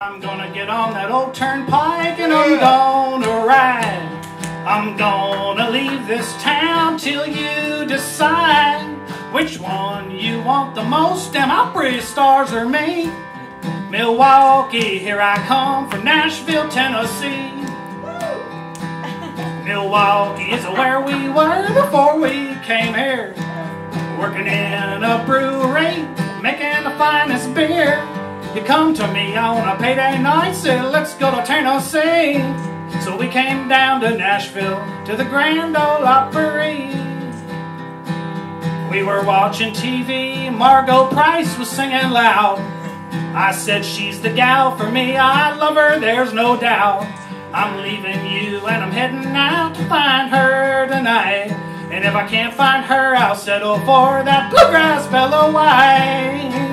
I'm gonna get on that old turnpike and I'm gonna ride. I'm gonna leave this town till you decide which one you want the most. Am I pretty stars or me? Milwaukee, here I come from Nashville, Tennessee. Milwaukee is where we were before we came here. Working in a brewery, making the finest beer. You come to me on a payday night, said let's go to Tennessee. So we came down to Nashville to the Grand Ole Opry. We were watching TV, Margo Price was singing loud. I said she's the gal for me, I love her, there's no doubt. I'm leaving you and I'm heading out to find her tonight. And if I can't find her, I'll settle for that bluegrass fellow White.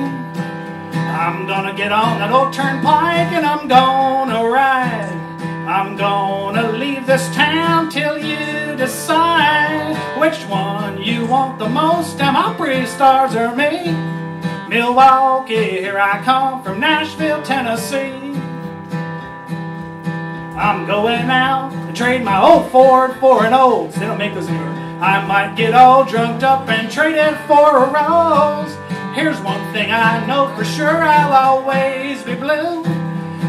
I'm gonna get on that old turnpike and I'm gonna ride. I'm gonna leave this town till you decide which one you want the most. Am I pretty stars or me? Milwaukee, here I come from Nashville, Tennessee. I'm going out to trade my old Ford for an old. They don't make those anymore. I might get all drunked up and trade it for a rose. Here's one thing I know for sure I'll always be blue.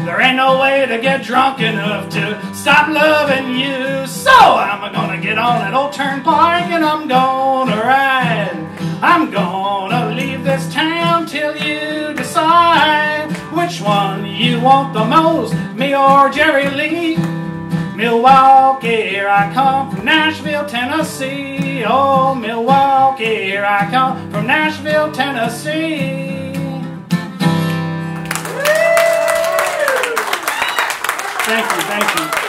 There ain't no way to get drunk enough to stop loving you. So I'm gonna get on that old turnpike and I'm gonna ride. I'm gonna leave this town till you decide which one you want the most, me or Jerry Lee. Milwaukee, here I come from Nashville, Tennessee. Oh, Milwaukee, here I come from Nashville, Tennessee. Thank you, thank you.